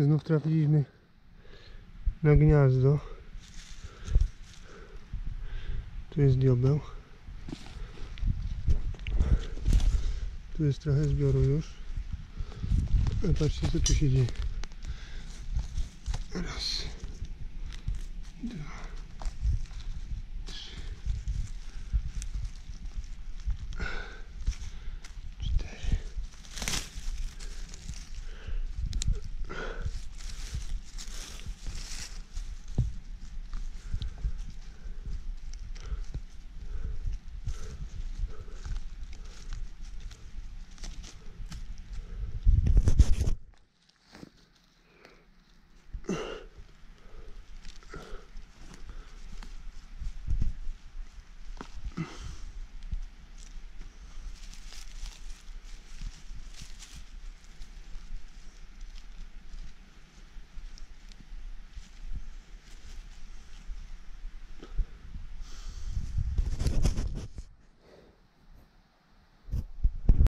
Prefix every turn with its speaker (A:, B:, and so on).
A: Znów trafiliśmy na gniazdo. Tu jest diobeł. Tu jest trochę zbioru już. Ale patrzcie co tu się dzieje. Raz. Dwa.